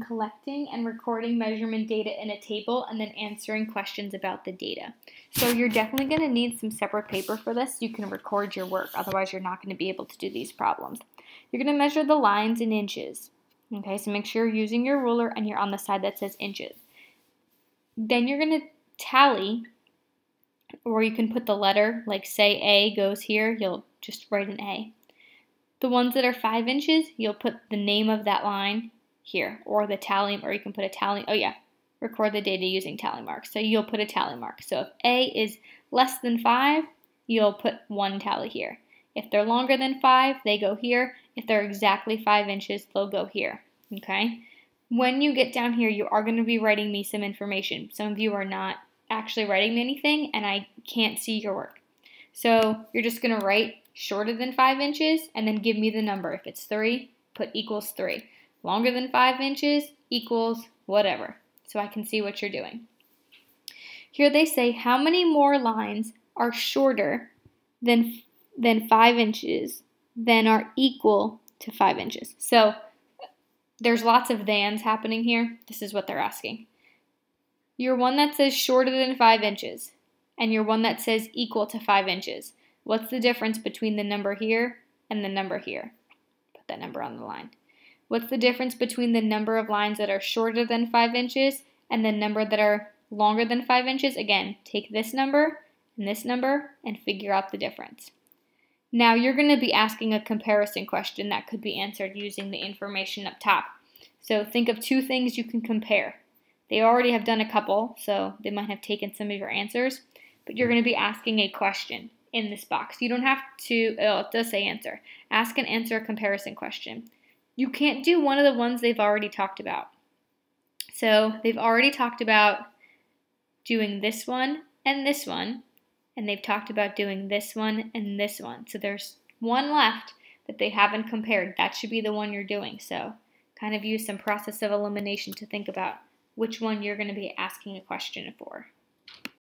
collecting and recording measurement data in a table and then answering questions about the data. So you're definitely going to need some separate paper for this. You can record your work, otherwise you're not going to be able to do these problems. You're going to measure the lines in inches. Okay, so make sure you're using your ruler and you're on the side that says inches. Then you're going to tally, or you can put the letter, like say A goes here, you'll just write an A. The ones that are 5 inches, you'll put the name of that line here, or the tally, or you can put a tally, oh yeah, record the data using tally marks. So you'll put a tally mark. So if A is less than 5, you'll put one tally here. If they're longer than 5, they go here. If they're exactly 5 inches, they'll go here. Okay? When you get down here, you are going to be writing me some information. Some of you are not actually writing me anything, and I can't see your work. So you're just going to write shorter than 5 inches, and then give me the number. If it's 3, put equals 3. Longer than 5 inches equals whatever so I can see what you're doing. Here they say how many more lines are shorter than, than 5 inches than are equal to 5 inches. So there's lots of thans happening here. This is what they're asking. Your one that says shorter than 5 inches and your one that says equal to 5 inches. What's the difference between the number here and the number here? Put that number on the line. What's the difference between the number of lines that are shorter than 5 inches and the number that are longer than 5 inches? Again, take this number and this number and figure out the difference. Now you're going to be asking a comparison question that could be answered using the information up top. So think of two things you can compare. They already have done a couple, so they might have taken some of your answers, but you're going to be asking a question in this box. You don't have to, uh, oh, it does say answer. Ask and answer a comparison question you can't do one of the ones they've already talked about. So they've already talked about doing this one and this one, and they've talked about doing this one and this one. So there's one left that they haven't compared. That should be the one you're doing. So kind of use some process of elimination to think about which one you're going to be asking a question for.